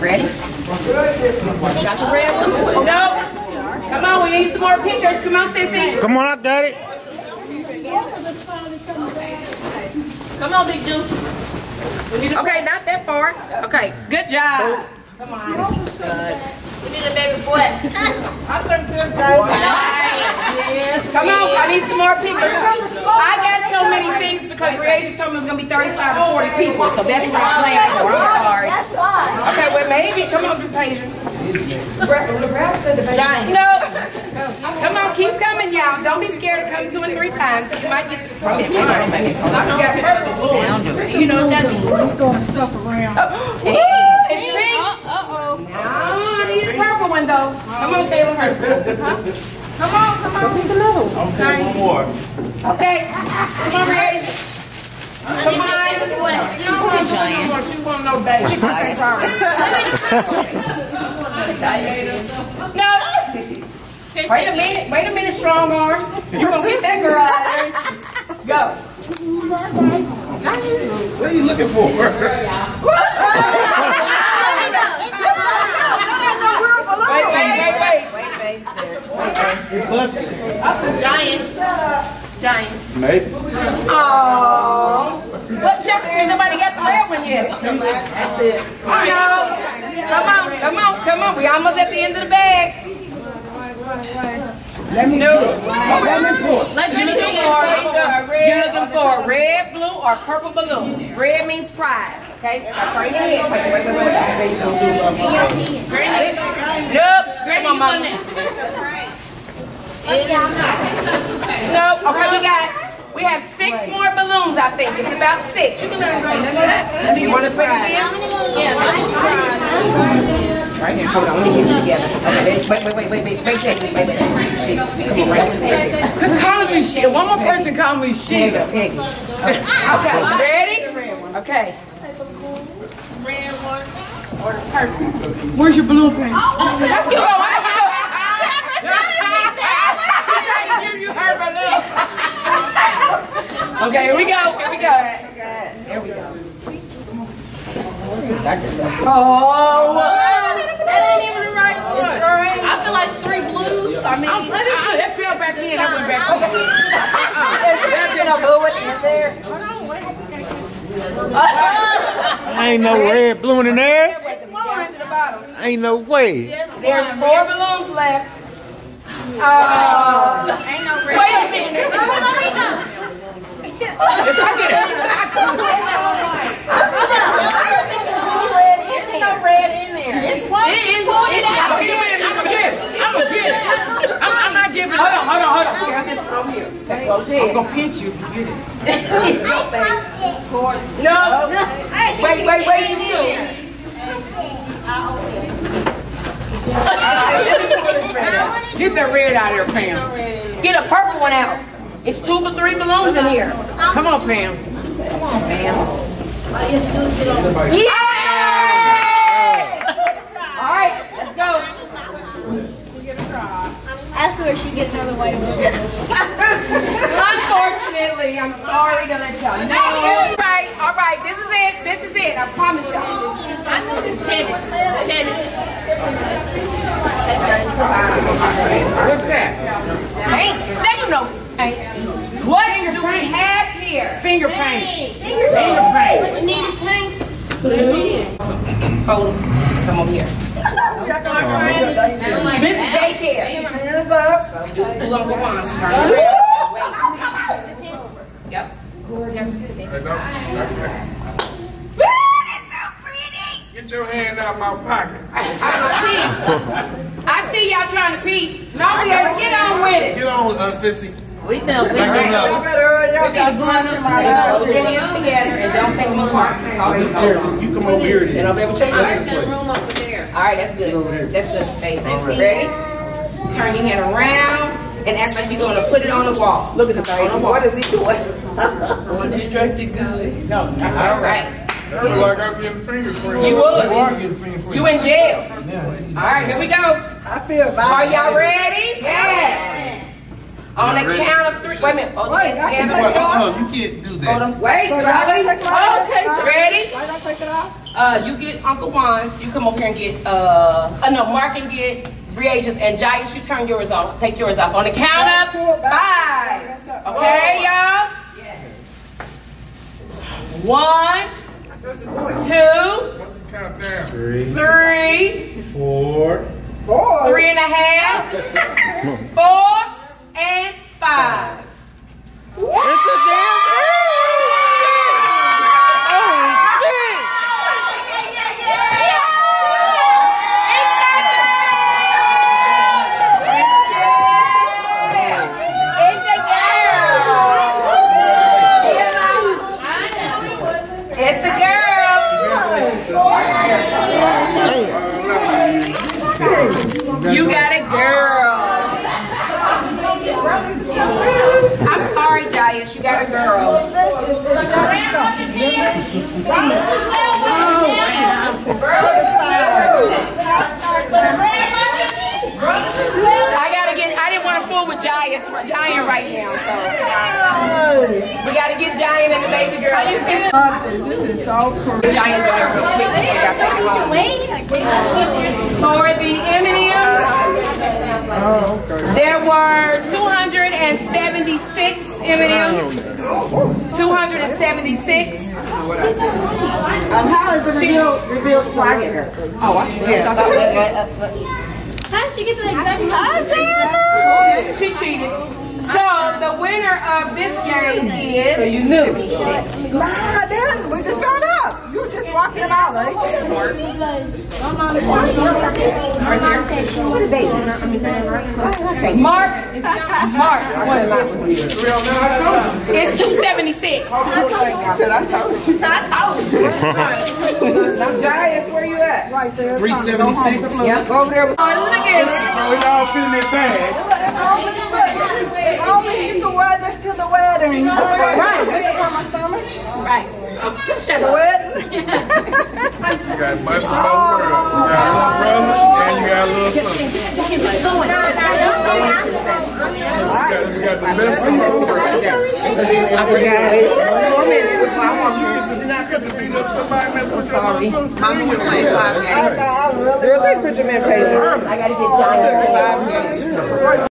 Ready? Got the red one? No. Come on, we need some more pictures. Come on, Sissy. Come on, I got it. Come on, Big Juice. Okay, not that far. Okay, good job. Come on. Good. We need a baby boy. Come on, I need some more people. I got so many things because Reasia told me it was gonna be 35 to 40 people, so that's what I'm planning for. I'm sorry. That's why. Okay, well maybe. Come on, Paige. No. Come on, keep coming, y'all. Don't be scared to come two and three times. You might get the trophy. You know that. Throwing stuff around. Woo, it's pink. Uh-oh. Oh, I need a purple one though. Come on, Taylor. Huh? Come on, come on. Pick another one. I'm taking one more. Okay. Come on, Ray. Come on. She want no baby. No. Wait a minute. Wait a minute, strong arm. You're gonna get that girl out of there. Go. What are you looking for? Wait, wait, wait, wait. Wait, wait. Wait, wait. Giant. Giant. Maybe. Oh. What shucks? Ain't nobody got the red one yet. That's it. No. Come on, come on, come on. We almost at the end of the bag. Let me No. Let me pour. You're looking for, you're looking for a red, blue, or purple balloon. Red means prize, okay? That's right here. Wait, wait, wait, wait, wait. Nope. Come on, mama. Nope. Okay, we got, we have six more balloons, I think. It's about six. You can let them go. You want to put it in? Right here, hold on, let me get it together. Okay, wait, wait, wait, wait, wait, wait, wait, wait, wait, wait. Come on, right here. Quit calling me shit. One more person call me There you shit. go, Peggy. Okay, ready? Okay. Where's your balloon paint? You go, I Give you her balloon. go. Okay, here we go, here we go. There we go. Oh. That ain't even the right one. I feel like three blues. I mean, It fell back in. That went back in. There's no blue in there. Ain't no red balloon in there. Down to the bottom. Ain't no way. There's four balloons left. Oh. ain't no Wait a minute. There's no red in there. It's one. It is. Get it. I'm gonna get it. I'm gonna get it. I'm, not giving Hold on, hold on, hold on. I'm just from here. I'm gonna pinch you if you get it. No. Wait, wait, wait, you two. Get that red out of here, Pam. Get a purple one out. It's two or three balloons in here. Come on, Pam. Come on, Pam. Yay! All right, let's go. I swear she gets another white balloon. Unfortunately, I'm sorry to let y'all know. All right, all right, this is it. This is it. I promise y'all. I know this tennis. Tennis. What's that? Paint. Now you know this is paint. What do we have here? Finger paint. Finger paint. We need a paint. Hold on. Come over here. This is daycare. Hands up. Pull on the wand. Yep. Woo, so pretty. Get your hand out my pocket. I see y'all trying to peek. No, get on with it. Get on, with uh, sissy. We know, we Let her know. know. Hold your hands together and don't take them apart. This here, You come over here. Then then. over there with your hand. All right, that's good. That's good. Hey, ready? Turn your hand around and act like you're gonna put it on the wall. Look at the on the wall. What is he doing? No, All right. That look like I'm getting fingerprints. You would. You are getting fingerprints. You in jail. Yeah. All right, here we go. I feel Are y'all ready? Yes. On the ready? count of three. Wait a minute. Hold the hands Well, together. uh-uh, you can't do Hold that. them. Wait. So y'all ain't like- Okay. Ready? take it off? Uh, you get Uncle Juan's. You come over here and get. Uh, uh no, Mark can get reagents, and Jais, you turn yours off. Take yours off on the count of five. Okay, y'all. One, two, Count Four. three and a half, four, and five. It's a girl. You got a girl. I'm sorry, Jais. You got a girl. I gotta get. I didn't want to fool with Jais, Giant right now, so we gotta get Giant and the baby girl. This is so cool. Are there real quick. For the M&Ms, there were 276 M&Ms. 276. How is the reveal, reveal her? Oh, I yeah. How did she get the exact number? She cheated. So the winner of this game is. You knew. Nah, then we just found out. You were just walking out, like. Because my mom said she my mom said she was Mark. Mark. What? It's 276. I told you. I told you. Jais, where you at? Right there. 376. Yep. Go over there. Oh, look at it. Bro, we all fit in that bag. Only you can wear this to the wedding. Right. On my stomach. Right. Shut The up. wedding. You got much of the. You got a little brother and you got a little son. You got, the best of both worlds. I forgot. One more minute. I want You're not going to beat up somebody that put Sorry. little son I'm in gonna your play mouth. five games. Girl, take picture man. I gotta get Giant. Five games.